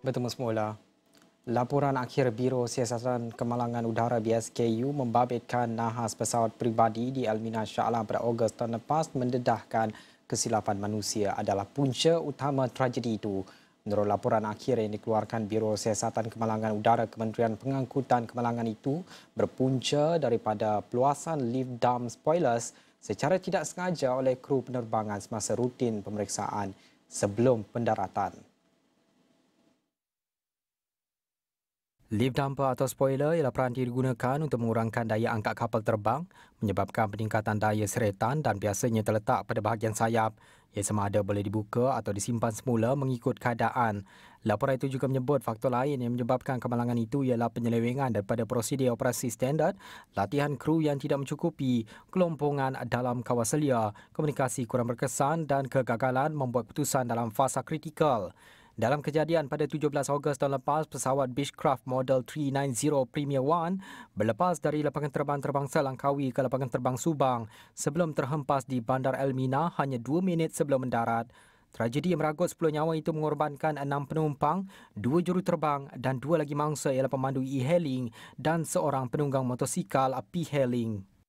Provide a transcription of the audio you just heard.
Bertemu semula. Laporan akhir Biro Siasatan Kemalangan Udara BSKU membabitkan nahas pesawat pribadi di Almina Shah Alam pada Ogos tahun lepas mendedahkan kesilapan manusia adalah punca utama tragedi itu. Menurut laporan akhir yang dikeluarkan Biro Siasatan Kemalangan Udara Kementerian Pengangkutan Kemalangan itu berpunca daripada peluasan lift dam spoilers secara tidak sengaja oleh kru penerbangan semasa rutin pemeriksaan sebelum pendaratan. Lift dumper atau spoiler ialah peranti digunakan untuk mengurangkan daya angkat kapal terbang, menyebabkan peningkatan daya seretan dan biasanya terletak pada bahagian sayap. Ia sama ada boleh dibuka atau disimpan semula mengikut keadaan. Laporan itu juga menyebut faktor lain yang menyebabkan kemalangan itu ialah penyelewengan daripada prosedur operasi standard, latihan kru yang tidak mencukupi, kelompongan dalam kawasan liar, komunikasi kurang berkesan dan kegagalan membuat keputusan dalam fasa kritikal. Dalam kejadian pada 17 Ogos tahun lepas, pesawat Beechcraft Model 390 Premier One berlepas dari lapangan terbang terbangsa Langkawi ke lapangan terbang Subang sebelum terhempas di Bandar Elmina hanya 2 minit sebelum mendarat. Tragedi yang meragut 10 nyawa itu mengorbankan 6 penumpang, 2 juruterbang dan 2 lagi mangsa ialah pemandu e-hailing dan seorang penunggang motosikal P-hailing.